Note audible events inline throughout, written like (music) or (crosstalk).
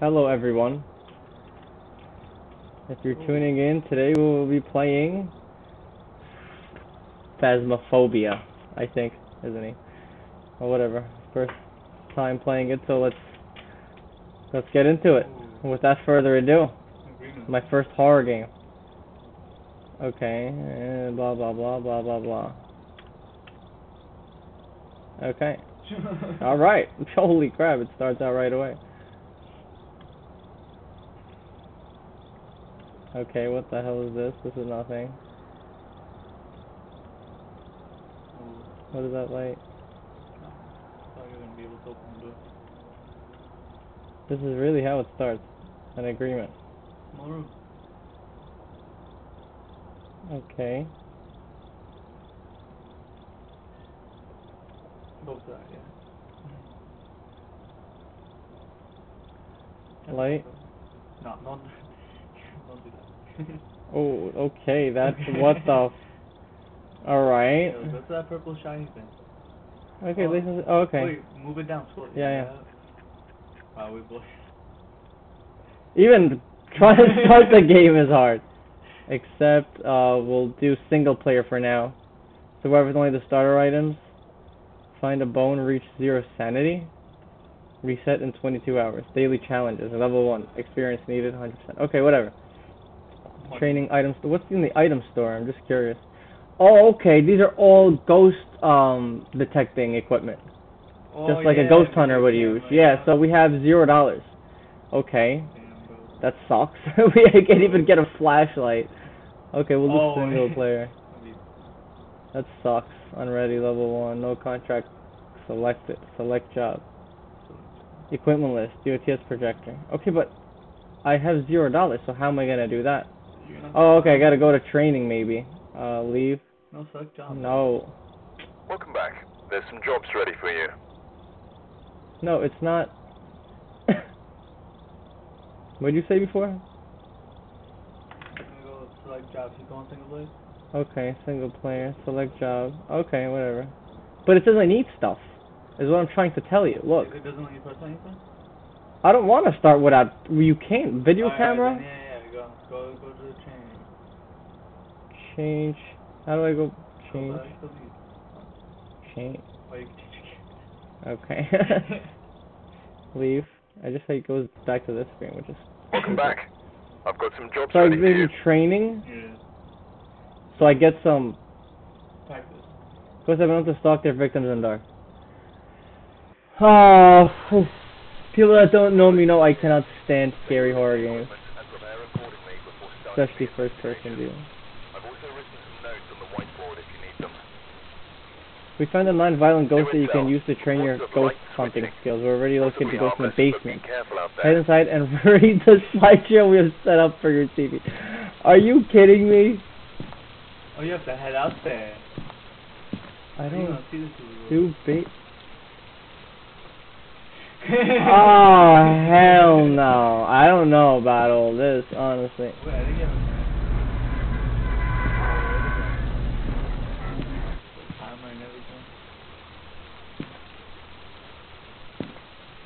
Hello everyone. If you're tuning in, today we will be playing Phasmophobia, I think, isn't he? Or whatever. First time playing it, so let's let's get into it. Without further ado, my first horror game. Okay, eh, blah blah blah blah blah blah. Okay. (laughs) Alright. (laughs) Holy crap, it starts out right away. Okay, what the hell is this? This is nothing. What is that light? This is really how it starts. An agreement. Room. Okay. Both side, yeah. Light. No, not. don't do that. (laughs) Oh, okay, that's what the (laughs) f- Alright. Yeah, Go to that purple shiny thing. Okay, Oh, listen. Oh, okay. Wait, move it down slowly. Yeah, yeah. Wow, we both. (laughs) Even trying to start the game is hard. Except, uh, we'll do single player for now. Survive with only the starter items. Find a bone, reach zero sanity. Reset in 22 hours. Daily challenges. Level 1. Experience needed 100%. Okay, whatever. Training items. What's in the item store? I'm just curious. Oh, okay. These are all ghost um detecting equipment. Oh, just like yeah, a ghost hunter would use. Yeah, so we have zero dollars. Okay, that sucks. (laughs) we can't even get a flashlight. Okay, we'll do Oh, single (laughs) yeah. player. That sucks. Unready level one. No contract selected. Select job. Equipment list. DOTS projector. Okay, but I have zero dollars. So how am I gonna do that? You're not- Oh, okay. I gotta go to training maybe. Uh, leave. No, select job. No, Welcome back. There's some jobs ready for you. no, it's not. (laughs) what did you say before? I'm gonna go select job. You go on single blade? Okay, single player, select job. Okay, whatever. But it says I need stuff. Is what I'm trying to tell you. Look, It doesn't let you press anything? I don't want to start without. You can't. Video Alright, camera. then, yeah, yeah, go. Go, go to the change. Change. How do I go? Go Change. back to leave. Change. Or you can change Okay. (laughs) Leave. I just like goes back to this screen, which is. Welcome back. I've got some jobs So I ready for training, yeah. so I get some. Practice. Because I've been able to stalk their victims in dark. (sighs) Oh, people that don't know me know I cannot stand scary horror games, And prepare accordingly before starting especially the first person view. investigation. I've also written some notes on the whiteboard if you need them. We found a non-violent ghost that you can use to train your ghost hunting skills. We're already located the ghost in the basement. harmless, but Be careful out Head inside and (laughs) read the slideshow we have set up for your TV. Are you kidding me? Oh, you have to head out there. I don't see this is do ba- Oh (laughs) hell no! I don't know about all this, honestly. Wait, I think you have a timer and everything.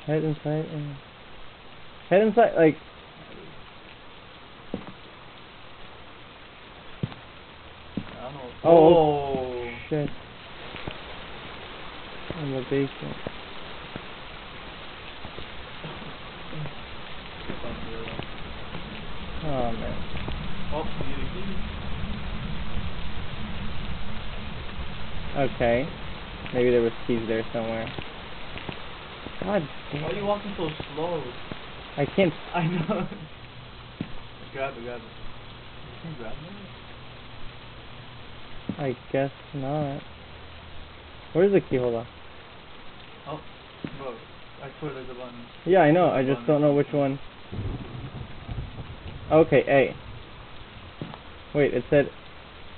Head inside and head inside, like I don't know. Oh, Oh. shit. In the basement. Oh man. Oh, you need key. Okay. Maybe there was keys there somewhere. God Why are you walking so slow? I can't. (laughs) I know. grab it, grab it. You can grab it? I guess not. Where's the key holder? Oh, bro. I swear there's a button. Yeah, I know. I just don't know which one. Okay, A. Wait, it said.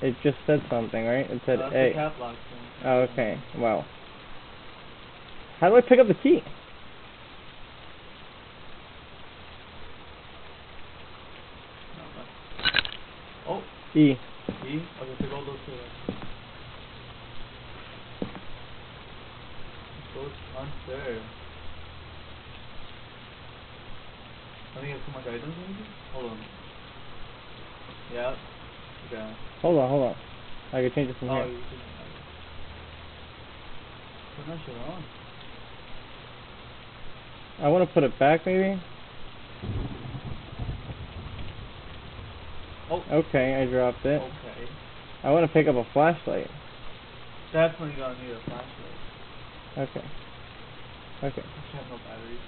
It just said something, right? It said Uh, A. lock thing. Oh, okay. Well. How do I pick up the key? Oh, E. see? Okay, pick all those two. then. Ghost Hunter. think you have too much items maybe? Hold on. Yeah. Okay. Hold on, hold on. I can change it from Oh, here. you can. Turn that shit on. I want to put it back, maybe. Oh. Okay, I dropped it. Okay. I want to pick up a flashlight. Definitely gonna need a flashlight. Okay. Okay. You have no batteries.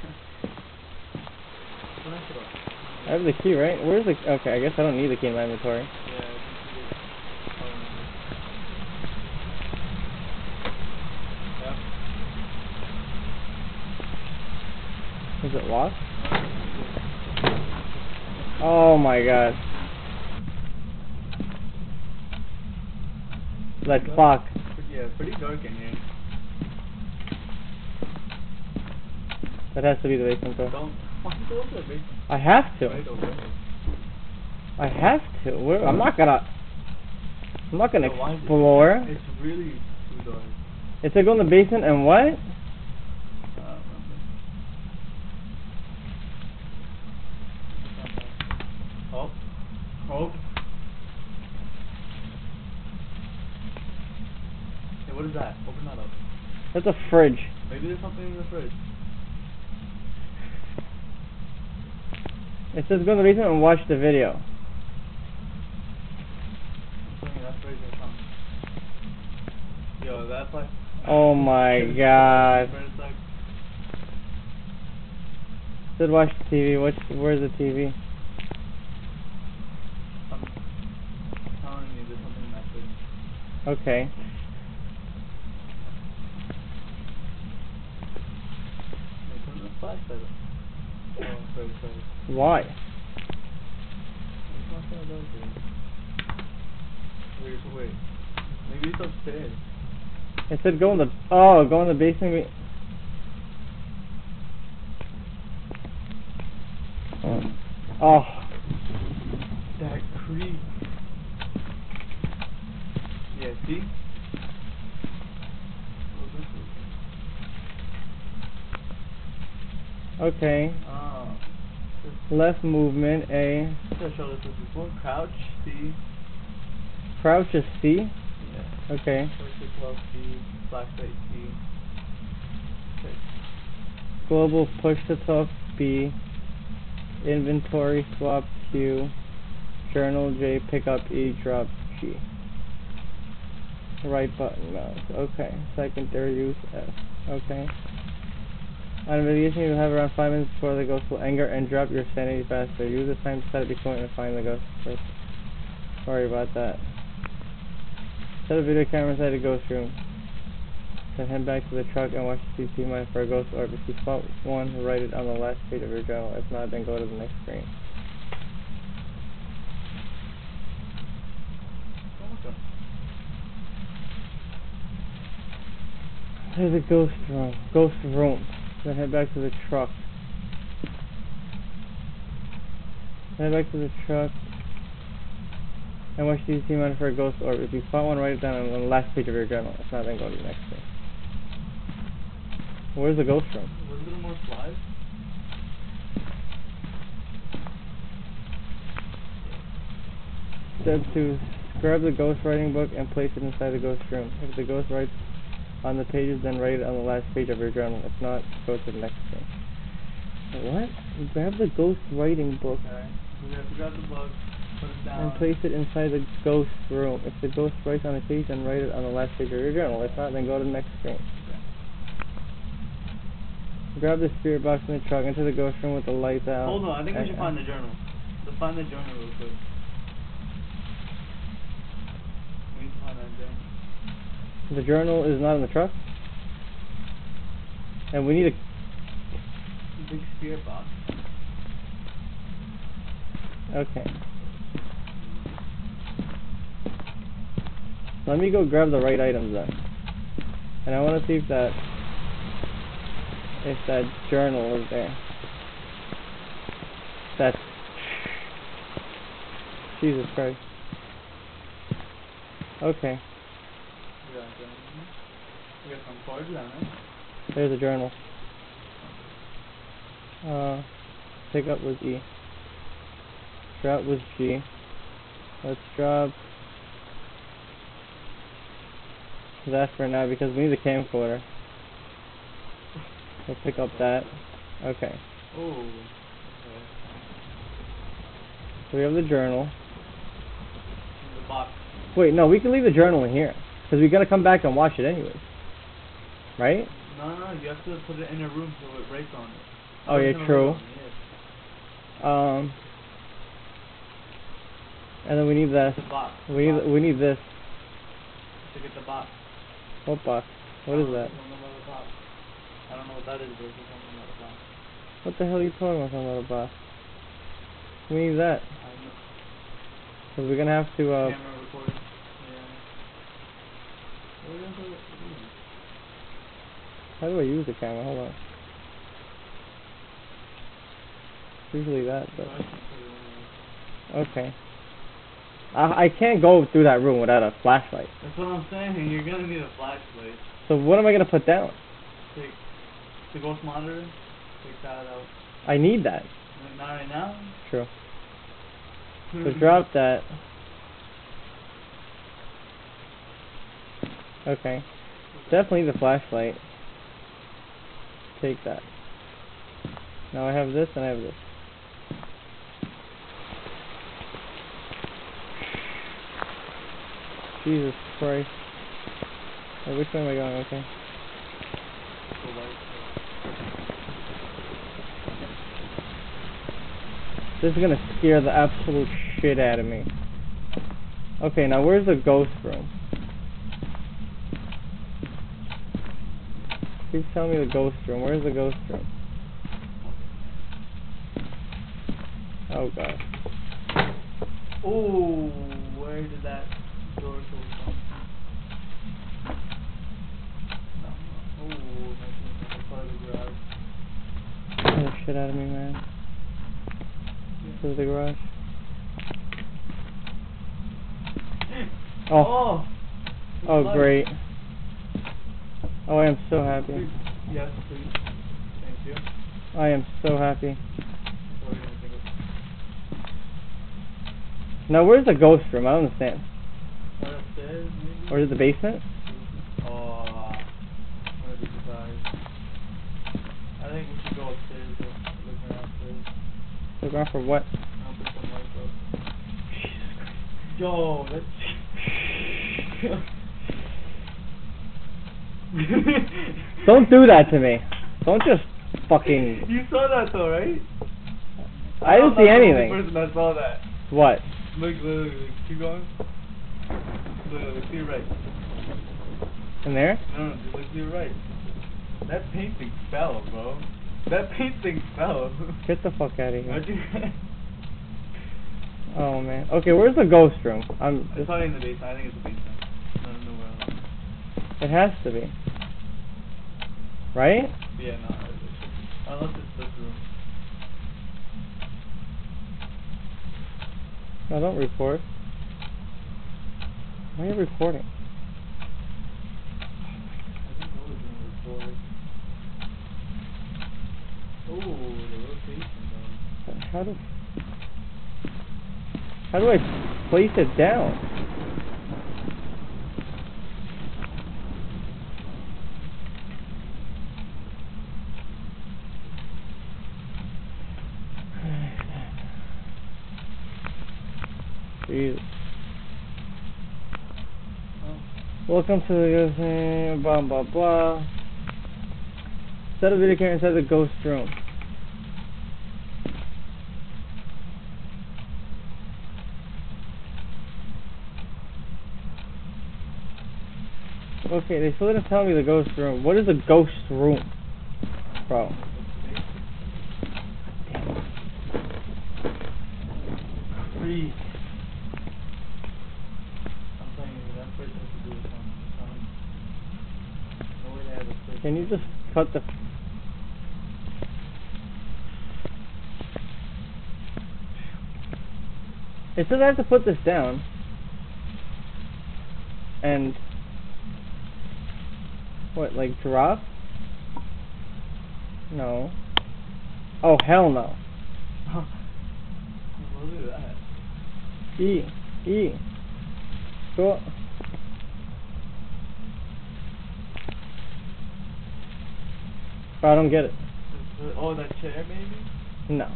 Turn that shit off. I have the key, right? Where's the? Okay, I guess I don't need the key in my inventory. Yeah, I think you did. No. Yep. Is it locked? Oh my god. That Yeah. clock. Yeah, pretty dark in here. That has to be the basement door. Don't fucking go to the basement. I have to. I have to. Where, I'm not gonna. I'm not gonna Yeah, why is it- explore. It's really too dark. It said go in the basement and what? I don't remember. Oh. Oh. Hey, what is that? Open that up. That's a fridge. Maybe there's something in the fridge. It says go in the basement and watch the video. I'm telling you, that fridge is something. Yo, that's like. Oh my (laughs) god. Said watch the TV. What's where's the TV? I'm telling you, there's something in that fridge. Okay. Turn the flashlight up. Oh, sorry, sorry. Why? It's not that dark here. Wait, wait. Maybe it's upstairs. It said go in the oh go in the basement. we- Oh, That creep. Yeah, see? Oh, this is- okay. Ah. Left movement A. Just show before. Crouch, C. Crouch is C. Yeah. Okay. 12 C. Flashlight C. Okay. Global push to talk B. Inventory swap Q. Journal J. Pick up E. Drop G. Right button mouse. Okay. Secondary use F. Okay. On investigation, you have around five minutes before the ghost will anger and drop your sanity faster. Use the time to set it before and find the ghost first. Sorry about that. Set a video camera inside the ghost room. Then head back to the truck and watch the CC mine for a ghost orb. If you spot one, write it on the last page of your journal. If not, then go to the next screen. The? There's a ghost room. Ghost room. Then head back to the truck. Head back to the truck. And watch the CC mine for a ghost orb. If you spot one, write it down on the last page of your journal. If not, then go to the next screen. Where's the ghost room? Was there more slides? Step 2. Grab the ghost writing book and place it inside the ghost room. If the ghost writes on the pages, then write it on the last page of your journal. If not, go to the next page. What? Grab the ghost writing book Okay. We have to grab the book, put it down. and place it inside the ghost room. If the ghost writes on the page, then write it on the last page of your journal. If not, then go to the next screen. Grab the spirit box in the truck into the ghost room with the lights out. Hold on, I think we should find the journal. Let's find the journal real quick. We need to find that journal. The journal is not in the truck. And we need a Big spirit box. Okay. Let me go grab the right items then. And I want to see if that if that journal is there. That's Jesus Christ. Okay, We got a journal. We got some cards there's a journal. Uh, pick up was E. Drop was G. Let's drop that for now because we need a camcorder. We'll pick up that. Okay. Oh. Okay. So we have the journal. The box. Wait, no, we can leave the journal in here. Because we gotta come back and watch it anyways. Right? No, no, you have to put it in a room so it writes on it. Oh, yeah, true. Um. And then we need this. The box. We need we need this. To get the box. What box? What is that? Something about the box. I don't know what that is, but it's the box. What the hell are you talking about, something about a box? We need that. I know. Cause we're gonna have to uh. Camera recording. Yeah. What are we gonna put it? ooh. How do I use the camera? Hold on. Usually that, but I can put it in there. okay. I I can't go through that room without a flashlight. That's what I'm saying. You're gonna need a flashlight. So what am I gonna put down? Take the ghost monitor. Take that out. I need that. Not right now. True. Hmm. So drop that. Okay. Definitely the flashlight. Take that. Now I have this and I have this. Jesus Christ. Which way am I going? Okay. This is gonna scare the absolute shit out of me. Okay, now where's the ghost room? Please tell me the ghost room. Where's the ghost room? Oh god. Oh, where did that door go from? Oh, that's in part of the garage. Scare the shit out of me, man. This is the garage. (laughs) Oh, Oh. oh great. Oh, I am so happy. Yes, please. Thank you. I am so happy. What are you gonna think of? Now where's the ghost room? I don't understand. Upstairs. Or is it the basement? Oh, I'm gonna be surprised. I think we should go upstairs though. Look around upstairs. Look around for what? I'll put some lights up. Yo, that's. (laughs) (laughs) (laughs) Don't do that to me. Don't just fucking. You saw that though, right? I didn't I'm see not the only person that saw that. What? Look, look, look, keep going. Look, look, to your right. In there? No, no, just look to your right. That painting fell, bro. That painting fell. (laughs) Get the fuck out of here. (laughs) Oh man. Okay, where's the ghost room? I'm. It's probably in the basement. I think it's the basement. No, nowhere else. it has to be. Right? Yeah, no. Unless it's this room. No, don't record. Why are you recording? I think gonna record. Oh, the rotation. How do? How do I place it down? Oh. Welcome to the ghost room. blah blah blah. Set a video camera inside the ghost room. Okay, they still didn't tell me the ghost room. What is a ghost room, bro? Freeze. Can you just cut the... It says I have to put this down. And... What, like drop? No. Oh, hell no. (laughs) Look at that. E. E. Go. I don't get it- Oh, that chair maybe? No.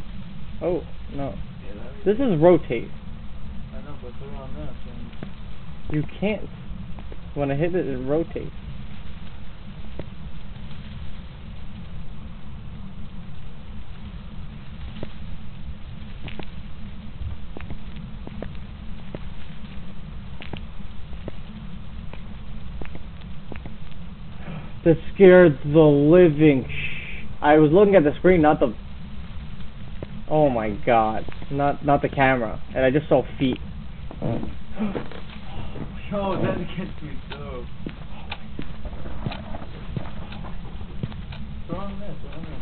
Oh, no. Yeah, This is rotate. I know, but it on this and You can't. When I hit it, it rotates. That scared the living. I was looking at the screen, not the. Oh my god, not not the camera, and I just saw feet. Yo, (gasps) oh, that gets me so. Throw on this, throw on this.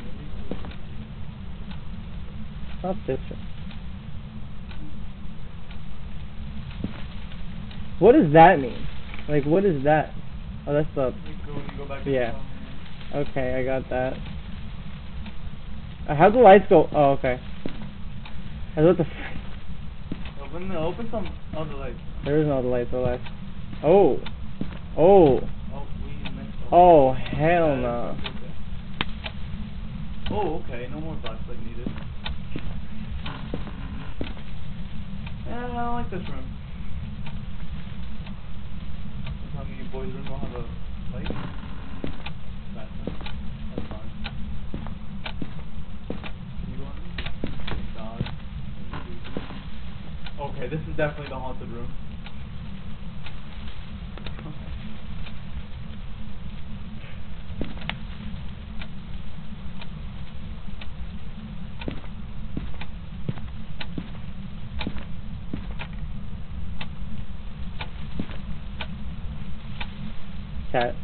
Not this one. What does that mean? Like, what is that? Oh, that's the. You go, you go back Yeah. Okay, I got that. Uh, how'd the lights go? Oh, okay. I thought the. Open the, open some other lights. there is no other lights. The lights. Oh. Oh. Oh. Oh, hell no. that's. Oh, okay, no more flashlight needed. Yeah, I don't like this room. You tell me your boys' room don't have a light? That's fine. That's fine. Can you go in there? Thank God. Okay, this is definitely the haunted room. Cat.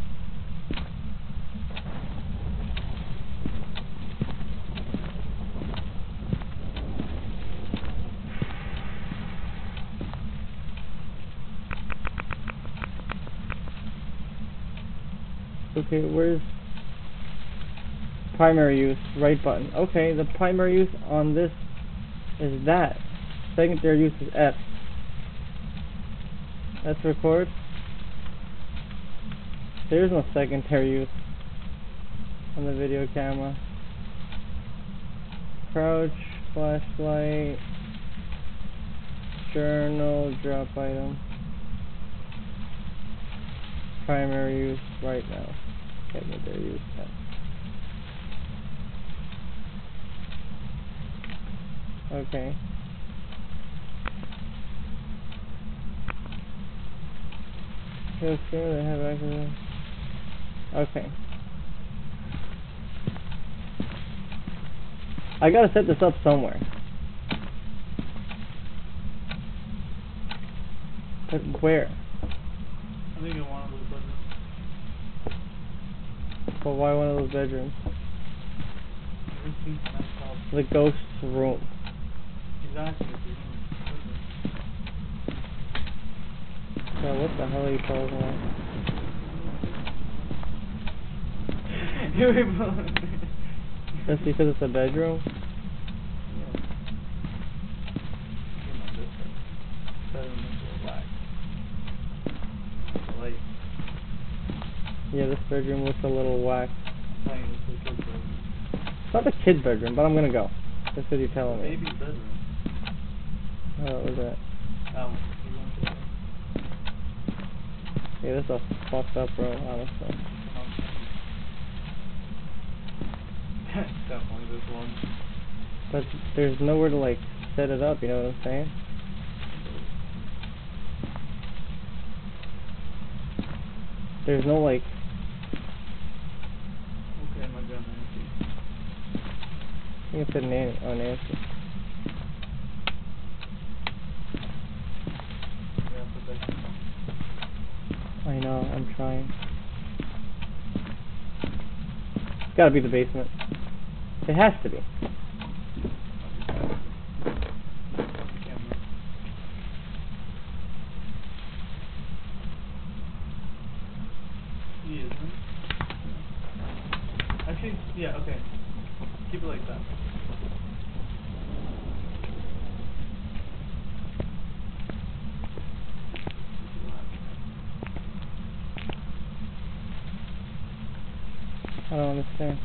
Okay, where's primary use? Right button. Okay, the primary use on this is that. Secondary use is F. Let's record. There's no secondary use on the video camera. Crouch, flashlight, journal, drop item. Primary use right now. Secondary use. F. Okay. Okay, they have access. Okay. I gotta set this up somewhere. But where? I think. But why one of those bedrooms? The ghost's room. Yeah, what the hell are you talking about? Just because it's a bedroom? Yeah, this bedroom looks a little whack. It's not the kid's bedroom, but I'm gonna go. That's what you're telling me. Baby's bedroom. Oh, what was that? To- Yeah, this is fucked up, bro, honestly. (laughs) Definitely this one. But there's nowhere to, like, set it up, you know what I'm saying? There's no, like, Okay, my gun, Nancy. You can put Nancy, Nancy. I know, I'm trying. It's gotta be the basement. It has to be. Camera. He isn't. Actually, yeah, okay. Keep it like that. I don't understand.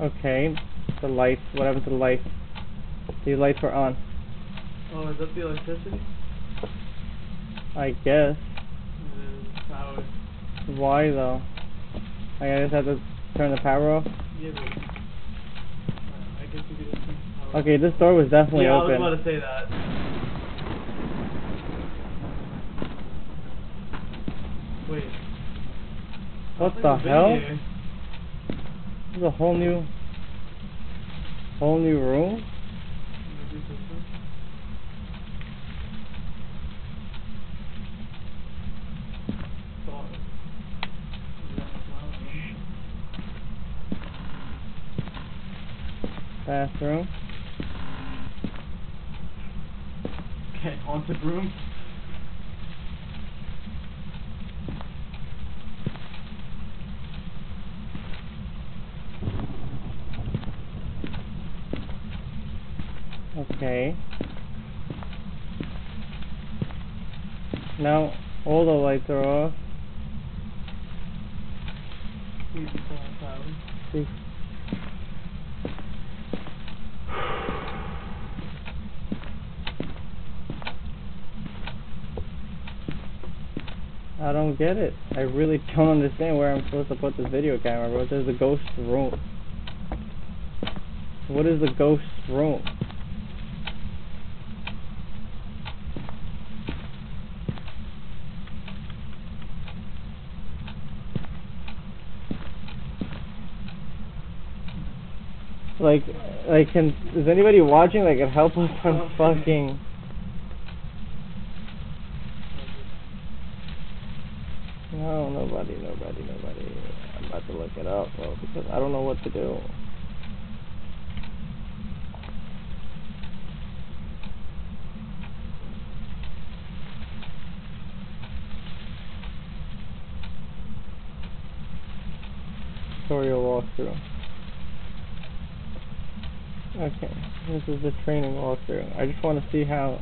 Oh. Okay, the lights, what happened to the lights? These lights were on. Oh, is that the electricity? I guess. Is powered. Why though? I just have to turn the power off? Yeah, but. uh, I guess you could just turn the power Okay, this door was definitely yeah, open. I was about to say that. Wait. What the hell? here. This is a whole new, whole new room? Maybe this one? Thought. Yeah, it's not a room. Bathroom. Okay, haunted room. Okay. Now all the lights are off. I don't get it. I really don't understand where I'm supposed to put this video camera, bro. There's a ghost room. What is the ghost room? Like, like, can is anybody watching? Like, can help us on fucking. No, nobody, nobody, nobody. I'm about to look it up, bro, because I don't know what to do. Tutorial walkthrough. Okay, this is the training walkthrough. I just want to see how,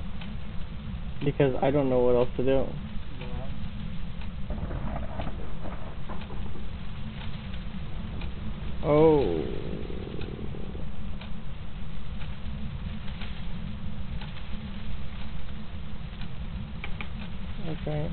because I don't know what else to do. Oh. Okay.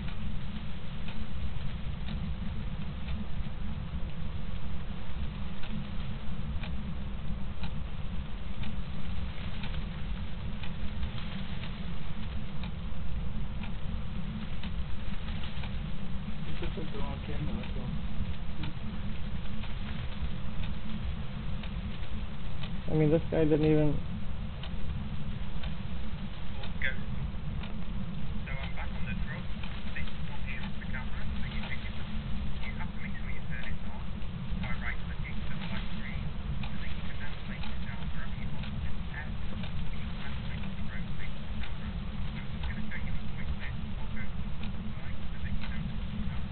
You should put the wrong camera, that's all. I didn't even. So I'm back on the drug. This one here off the camera, so you think it you have to make sure you turn it on by right clicking to the black screen, and then you can then place it down wherever you want it to test. You can then click the rotate the camera. So I'm just going to show you a quick bit of go right, so that you know what's going on.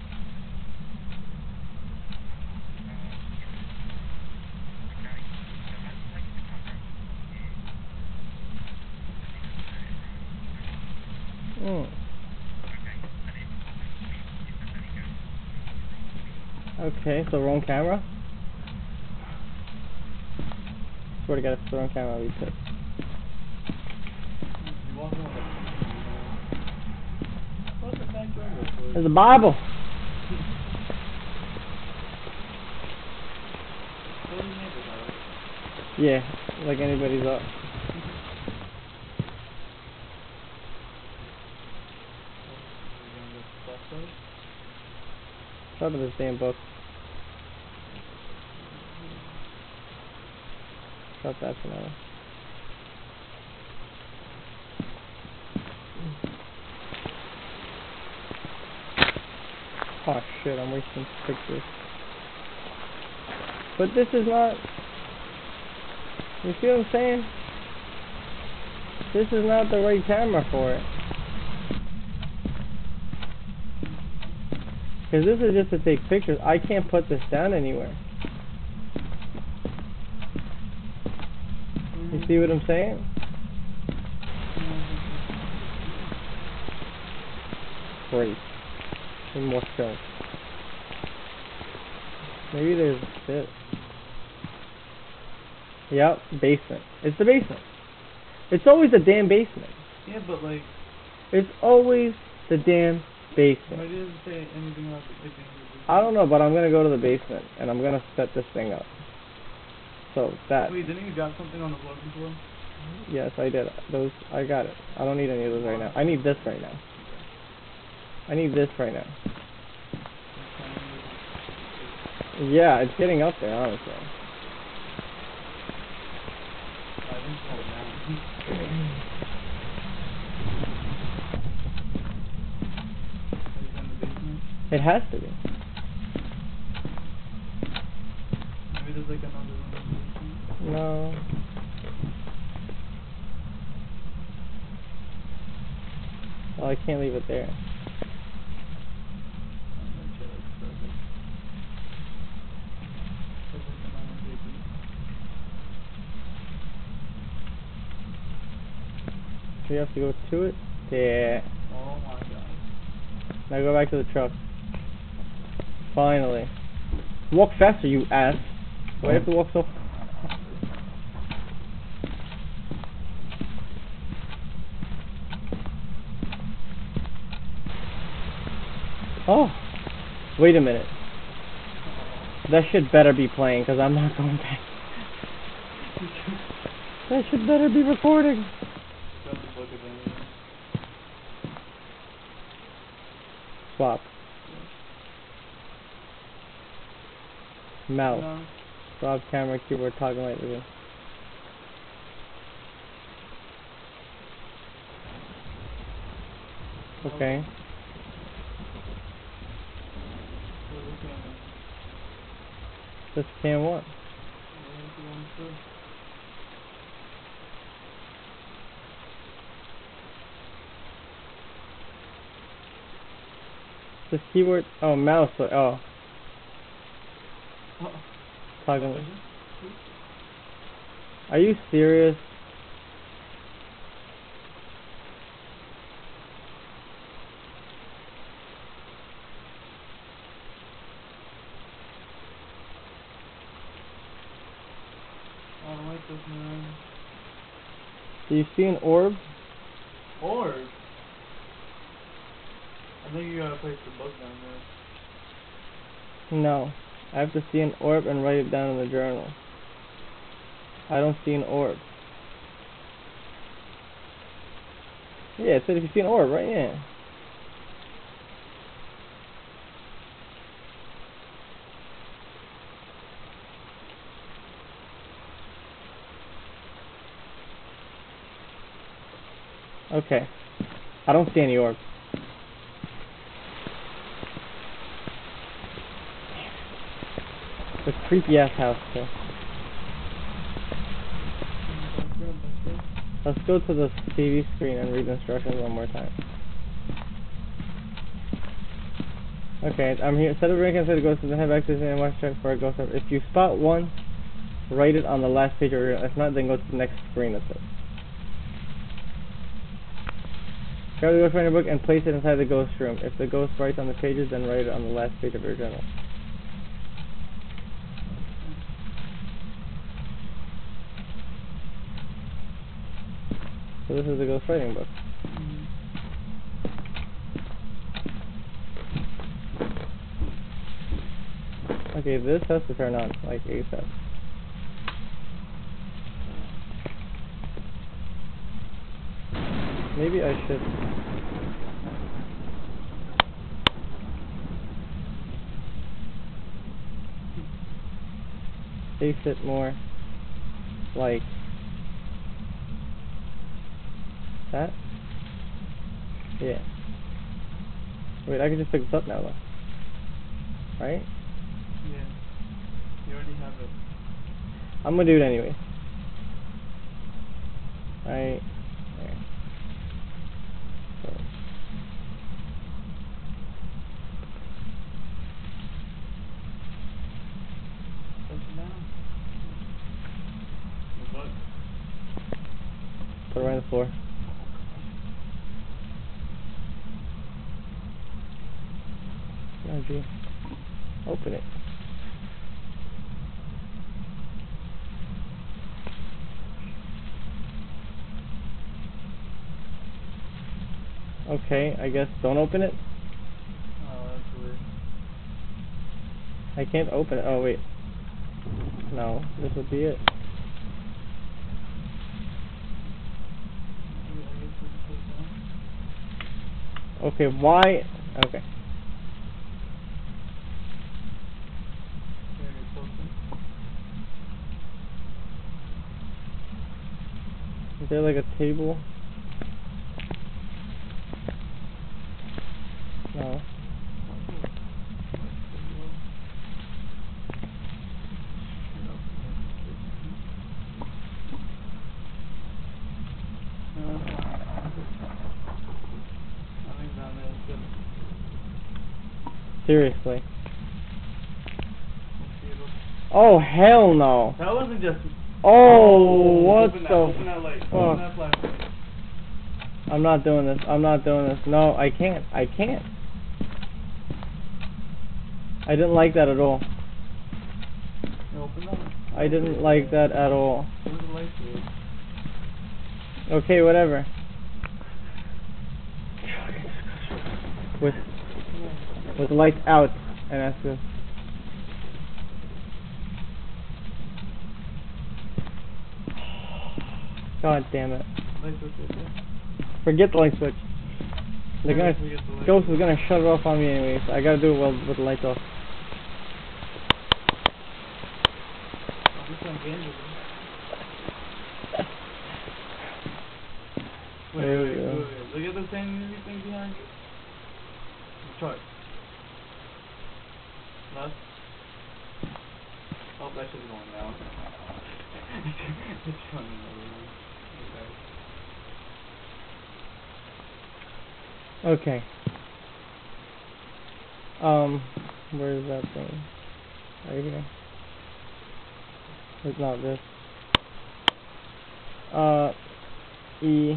Okay, so let's place the camera here. Mm. Okay, so wrong camera. Swear to God, if it's the wrong camera, I'll be There's a Bible. Yeah, like anybody's up. Stop with this damn book. Stop that for now. Oh shit, I'm wasting pictures. But this is not. You see what I'm saying? This is not the right camera for it. Because this is just to take pictures. I can't put this down anywhere. See what I'm saying? Great. Need more film. Maybe there's a fit. Yep, basement. It's the basement. It's always the damn basement. Yeah, but like, It's always the damn why basement. it say anything about the kitchen? I don't know, but I'm gonna go to the basement and I'm gonna set this thing up. So that, Wait, didn't you got something on the floor before? yes, I did. Those, I got it. I don't need any of those right now. I need this right now. I need this right now. Yeah, it's getting up there, honestly. I think so now. Are you in the basement? It has to be. Maybe there's like another room in the basement. No. Well, I can't leave it there. I'm gonna check, perfect. Perfect amount of basement. Do you have to go to it? Yeah. Oh my god. Now go back to the truck. Finally. Walk faster, you ass. Why do you have to walk so Oh. Wait a minute. That should better be playing, because I'm not going back. that should better be recording. Don't just look at anything. Swap. Mouse. No. Swap camera, keyboard, toggle light review. Okay. We're looking at it. This can what? What else you want to do? This keyboard. Oh, mouse. Oh, Oh. Is light. it? Are you serious? I don't like this man. Do you see an orb? Orb. I think you gotta place the book down there. No. I have to see an orb and write it down in the journal. I don't see an orb. Yeah, it said if you see an orb, right? Yeah. Okay. I don't see any orbs. This creepy ass house too. Let's go to the TV screen and read the instructions one more time. Okay, I'm here. Set up rank inside the ghost and then head back to the scene and watch check for a ghost. If you spot one, write it on the last page of your. If not, then go to the next screen. That's it. Grab the ghost writing book and place it inside the ghost room. If the ghost writes on the pages, then write it on the last page of your journal. So this is the ghost writing book. Mm. Okay, this has to turn on, like ASAP. Maybe I should. Face it more like that? Yeah. Wait, I can just pick this up now though. Right? Yeah. You already have it. I'm gonna do it anyway. Right there. So. Touch it down. The book. Floor. Oh. Open it. Okay, I guess don't open it. Oh, that's weird. I can't open it. Oh wait. No, this would be it. Yeah, I guess we can put it down. Okay, why? Okay. Is there like a table? Seriously. Oh hell no. That wasn't just. Oh, what open the That, open that light. fuck? Open that. I'm not doing this. I'm not doing this. No, I can't. I can't. I didn't like that at all. Yeah, Open that. I didn't like that at all. Where's the light switch? Okay, whatever. (laughs) With with the lights out and that's good. God damn it. Light switch. Forget the light switch. They're gonna the light Ghost is gonna shut it off on me anyways. I gotta do it while with the lights off. Oh, this one's vandalism. Wait, wait, wait, wait, wait. Look at the same thing behind you. The chart. Left. Oh, that shit's going down. Running over. Okay. Okay. Um, where's that thing? Right here. It's not this. Uh, E.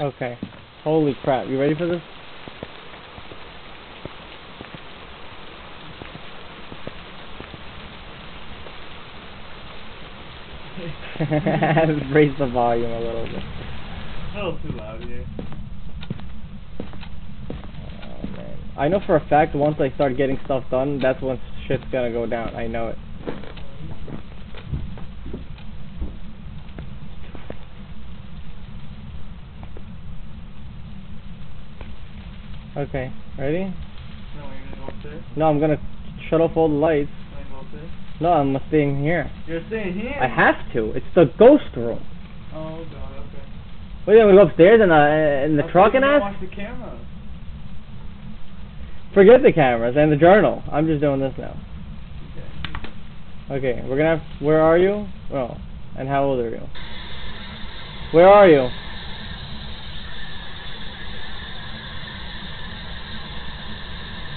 Okay. Holy crap, you ready for this? (laughs) Raise the volume a little bit. A little too loud here. Oh, man. I know for a fact once I start getting stuff done, that's when shit's gonna go down. I know it. Okay, ready? No, you're gonna go upstairs? No, I'm gonna shut off all the lights. You're gonna go upstairs? No, I'm staying here. You're staying here? I have to. It's the ghost room. Oh god, okay. What, you want me to go upstairs in uh, the, in the I truck and you ask? Watch the cameras. Forget the cameras and the journal. I'm just doing this now. Okay. Okay, we're gonna have. Where are you? Oh, and how old are you? Where are you?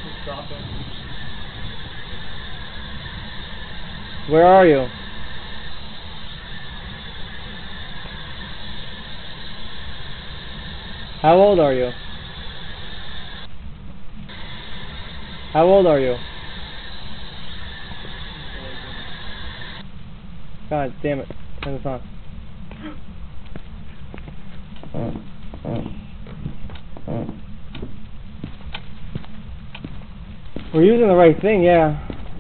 Just stop it. Where are you? How old are you? How old are you? God damn it. Turn this on. We're using the right thing, yeah.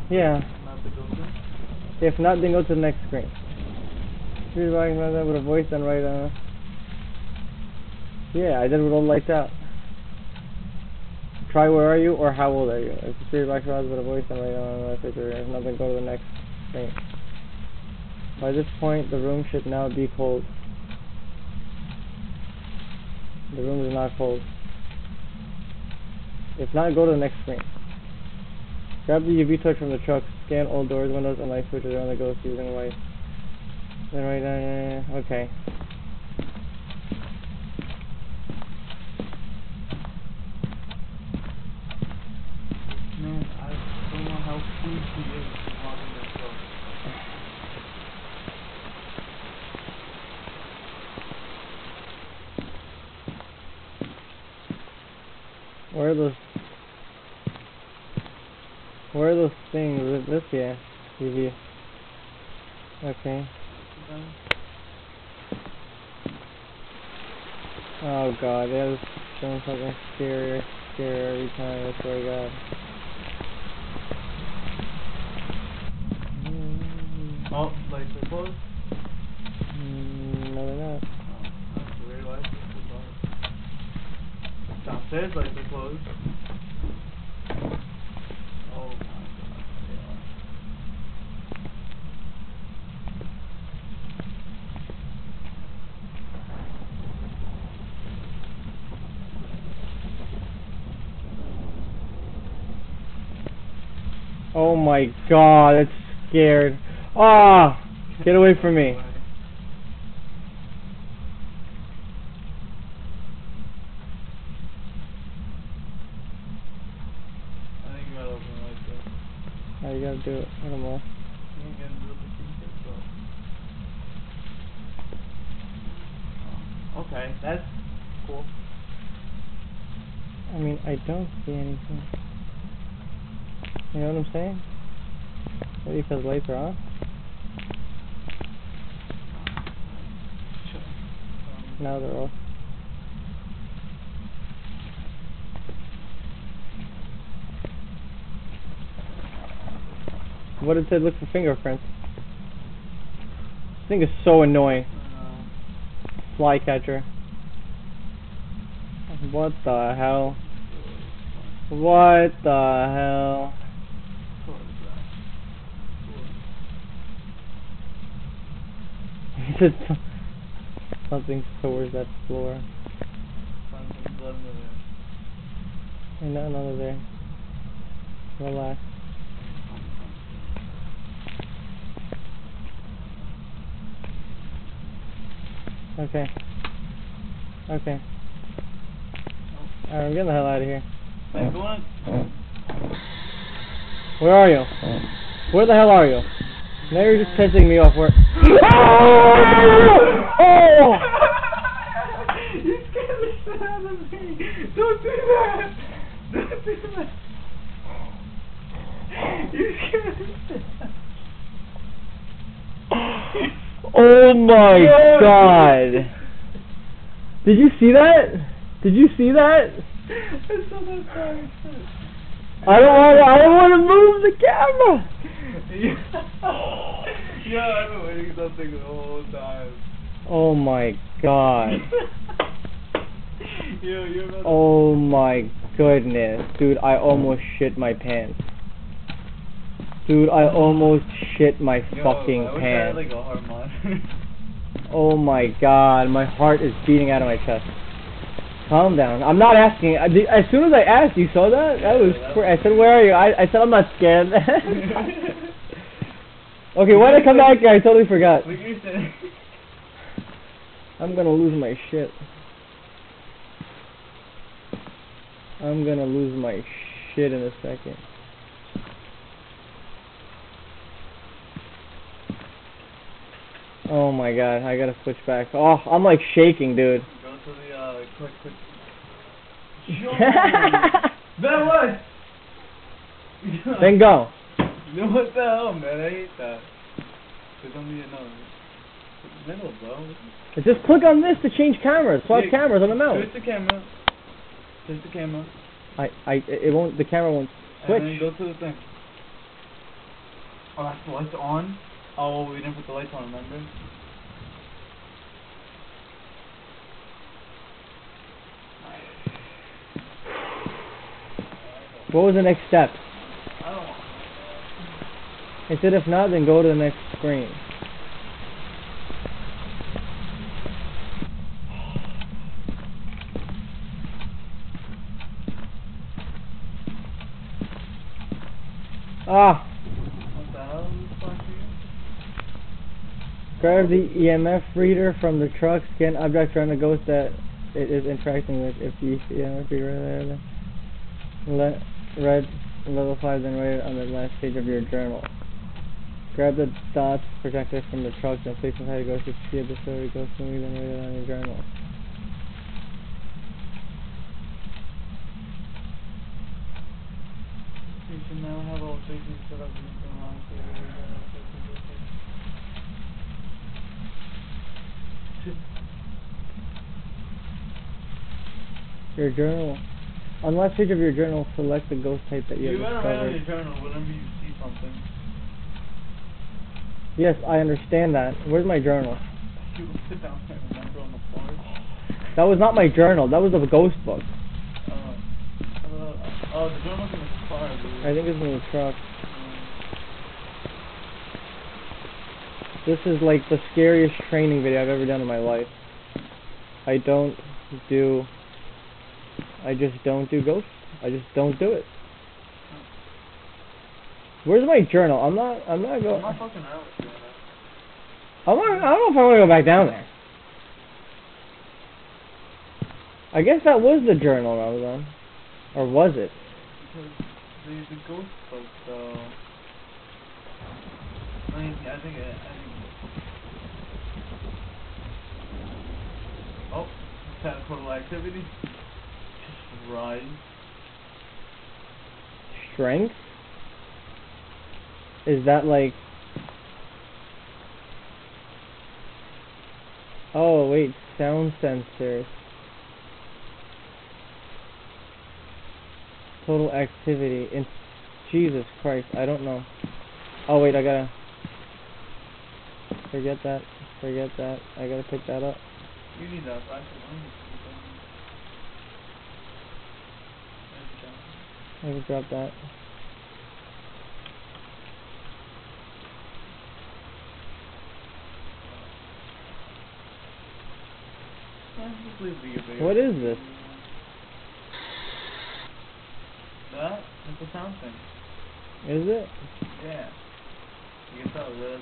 Yeah. If not, then go to the next screen. With a voice and write uh Yeah, I did it with all lights out. Try where are you or how old are you? If you read back with a voice and write on the message or if not, then go to the next screen. By this point, the room should now be cold. The room is not cold. If not, go to the next screen. Grab the UV torch from the truck, scan all doors, windows, and light switches around the ghost using light. Then right uh, okay. Man, I don't know how food she is walking Where are those? Where are those things? Is it this? Yeah. TV. Okay. Oh god, that is showing something scary, scary every time, I swear to god. Mm, Oh, lights are closed. mm, no they're not. Oh, that's weird. Why is it so dark? Downstairs, lights are closed. Oh my god. they are. Oh my god, it's scared. Ah! Get away from me. I think you gotta open the lights up. How you gotta do it? I don't know. You ain't gonna do the secret, so. Oh, Okay, that's cool. I mean, I don't see anything. You know what I'm saying? Maybe because lights are? Um, Now they're off. What did it? Look for fingerprints. This thing is so annoying. Flycatcher. What the hell? What the hell? what is He something towards that floor. Find some blood in there. Ain't nothing under there. Relax. Okay. Okay. Alright, I'm getting the hell out of here. Where are you? Where the hell are you? Now you're just pissing me off. Where? Oh! you scared Oh my god! Did you see that? Did you see that? I don't want. I don't want to move the camera. (laughs) yeah, I've been waiting for something the whole time. Oh my god. Yo, you're about to- Oh my goodness, dude! I almost shit my pants. Dude, I almost shit my Yo, fucking I had pants. like. (laughs) Oh my god, my heart is beating out of my chest. Calm down. I'm not asking. I, the- as soon as I asked, you saw that? That was. Yeah, that Cra- I said, "Where are you?" I, I said, "I'm not scared." (laughs) (laughs) okay, why did I come back here? I totally forgot. What you saying? I'm gonna lose my shit. I'm gonna lose my shit in a second. Oh my god, I gotta switch back. Oh, I'm like shaking, dude. Go to the uh, quick, quick. (laughs) That then go. No, what the hell, man? I hate that. Click on the no. Middle, bro. Just click on this to change cameras. Swap Yeah, cameras on the mouse. Switch the camera. Switch the camera. I, I, it won't. The camera won't switch. And then go to the thing. Oh, that's the lights on? Oh, we didn't put the lights on, remember? What was the next step? It said if not, then go to the next screen. Ah, grab the EMF reader from the truck, scan object around the ghost that it is interacting with. If the EMF reader red level 5 then write it on the last page of your journal. Grab the dots projector from the truck and place inside the ghost to see if the story ghost movie then write it on your journal. now have all safety set up and everything wrong, so you're really gonna have to. Your journal. On the last page of your journal, select the ghost type that you You have gotta write on your journal whenever you see something. Yes, I understand that. Where's my journal? You will sit down there and remember on the floor. That was not my journal. That was a ghost book. Uh, uh, oh, the journal's in the car, dude. I think it's in the truck. Um, This is like the scariest training video I've ever done in my life. I don't do. I just don't do ghosts. I just don't do it. Where's my journal? I'm not. I'm not I'm going. not fucking around with you, man. I'm not, I don't know if I want to go back down there. I guess that was the journal I was on. Or was it? Because the the ghost book though. I mean, I think it, I think. Oh, a total activity. Just rise. Strength? Is that like. Oh, wait. Sound sensors. Total activity. In Jesus Christ, I don't know. Oh, wait, I gotta. Forget that. Forget that. I gotta pick that up. You need that. I need something. There's a I can drop that. Eh, just leave the video. What is this? That? It's a sound thing. Is it? Yeah. You can tell that's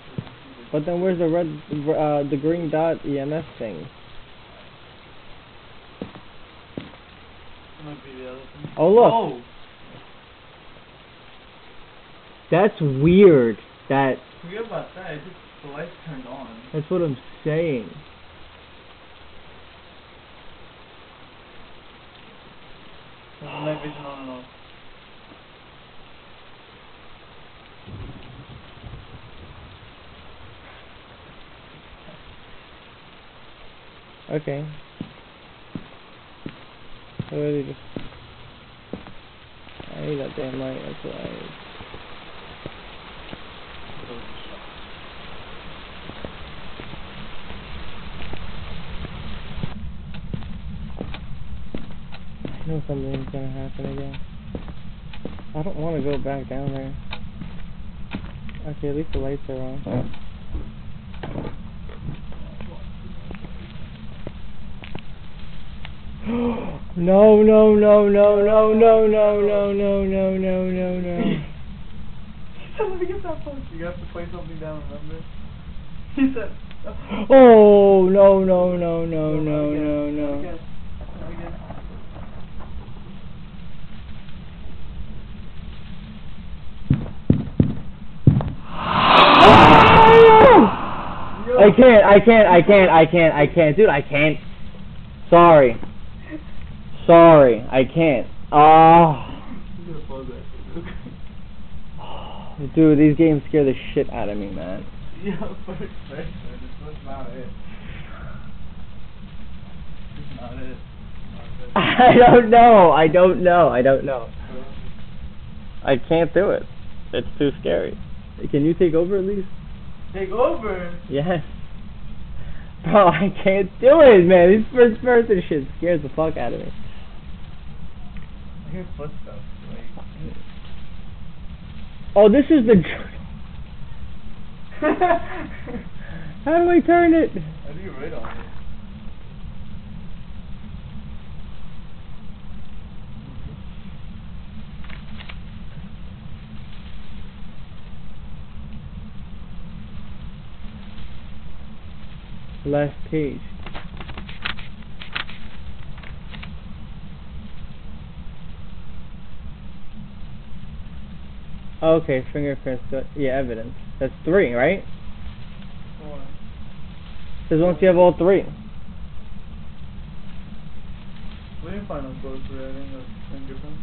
But then where's the red, uh, the green dot EMF thing? Might be the other thing. Oh, look. Oh! That's weird. That, Forget about that. It's just the lights turned on. that's what I'm saying. There's the night vision on and off. Okay. Do you just... I need that damn light, that's what I need. I know something's gonna happen again. I don't want to go back down there. Okay, at least the lights are on. no, no, no, no, no, no, no, no, no, no, no, no, no. Tell him to get that phone. You have to play something down, remember? He said. Oh, no, no, no, no, no, no, no. Again. Again. I can't, I can't, I can't, I can't, I can't, dude, I can't. Sorry. Sorry, I can't. That. Dude, these games scare the shit out of me, man. I don't know, I don't know, I don't know. I can't do it. It's too scary. Can you take over at least? Take over. Yes. Bro, I can't do it, man. This first person shit scares the fuck out of me. I hear footsteps. Like. Oh, this is the. (laughs) How do I turn it? How do you write on it? Last page. Okay, fingerprints. Uh, yeah, evidence. That's three, right? Four. Says once you have all three. We didn't find those ghost writing of fingerprints.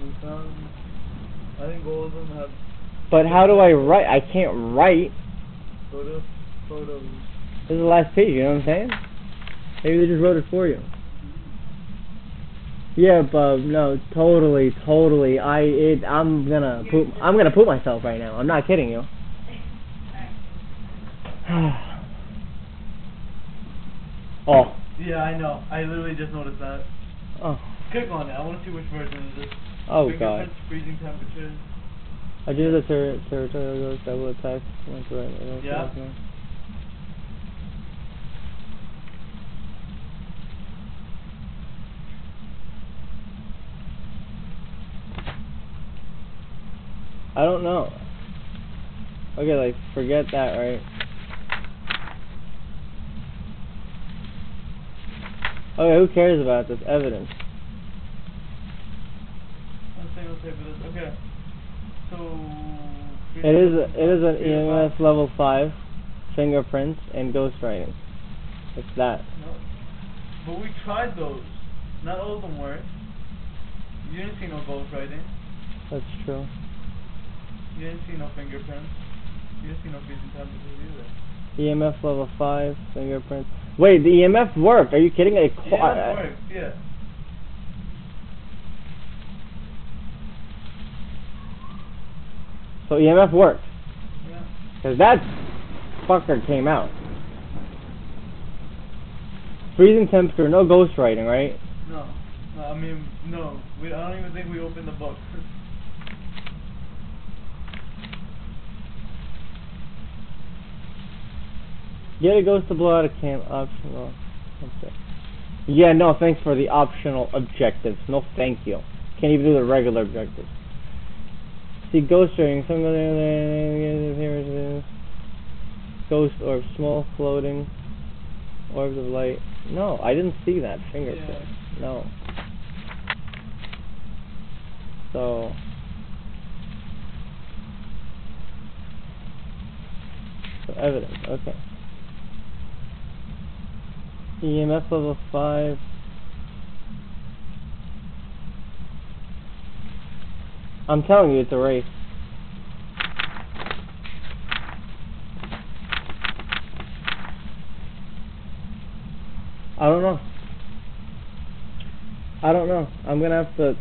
We found. I think all of them have. But how do I write? I can't write. Go to photos. This is the last page, you know what I'm saying? Maybe they just wrote it for you. Yeah, bub, no, totally, totally. I it I'm gonna poop I'm gonna poop myself right now. I'm not kidding you. (sighs) oh. Yeah, I know. I literally just noticed that. Oh. Click on it. I want to see which version is this. Oh god. Fingerprints, freezing temperatures. I do the ter- territorial double attack went to right. Yeah. I don't know. Okay, like forget that, right? Okay, who cares about this evidence? Saying okay for this. Okay. So. It is a, it is an EMF level five, fingerprints and ghostwriting. It's that. No. But we tried those. Not all of them worked. You didn't see no ghost writing. That's true. You didn't see no fingerprints. You didn't see no temperatures either. EMF level five, fingerprints. Wait, the EMF worked. Are you kidding? It Yeah, that worked. Yeah. So EMF worked. Yeah. Cause that fucker came out. Freezing temperature, no ghostwriting, right? No. No, I mean, no. We, I don't even think we opened the book. Get a ghost to blow out a cam optional. Okay. Yeah, no, thanks for the optional objectives. No, thank you. Can't even do the regular objectives. See, ghost ring. Some ghost orb, small floating orbs of light. No, I didn't see that fingerprint. Yeah. No. So. So evidence. Okay. EMF level 5. I'm telling you, it's a Wraith. I don't know. I don't know. I'm gonna have to.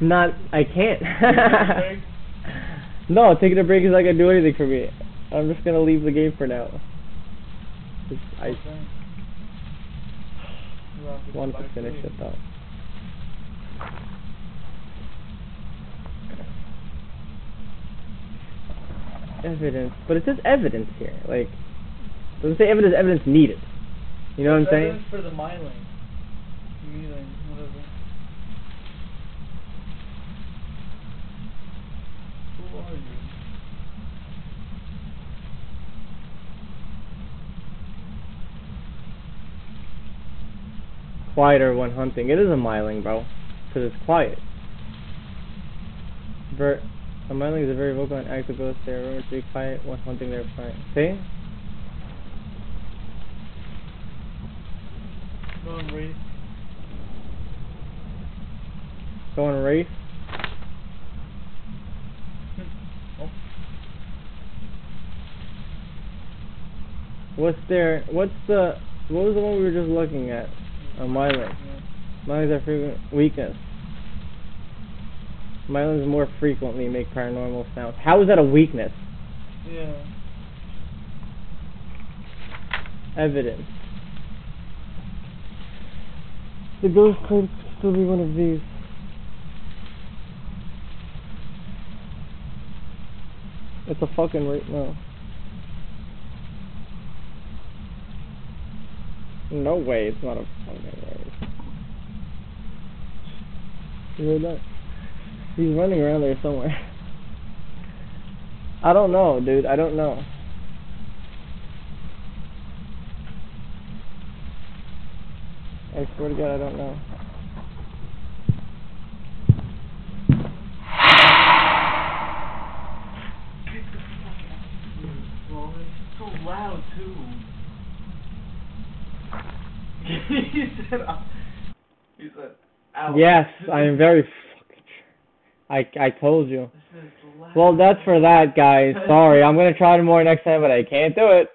Not. I can't. (laughs) no, taking a break is not gonna do anything for me. I'm just gonna leave the game for now. I want to finish it though. Evidence, but it says evidence here. Like, doesn't say evidence. Evidence needed. You know what I'm saying? for the myling. Myling, whatever. Who are you? Quieter when hunting. It is a myling, bro, because it's quiet. Ver- a myling is a very vocal and active ghost. They are rumored to be quiet when hunting their prey. See? Go on, race. Go on race. (laughs) Oh. What's their? What's the? What was the one we were just looking at? A myling. Yeah. Mylings are frequent weakness. Mylings more frequently make paranormal sounds. How is that a weakness? Yeah. Evidence. The ghost could still be one of these. It's a fucking right now. No way, it's not a fucking right. You heard that? He's running around there somewhere. I don't know, dude. I don't know. I swear to God, I don't know. Well, it's so loud too. he said, uh, He said. Yes, I am very. I I told you. This is loud. Well, that's for that, guys. (laughs) Sorry, I'm gonna try more next time, but I can't do it.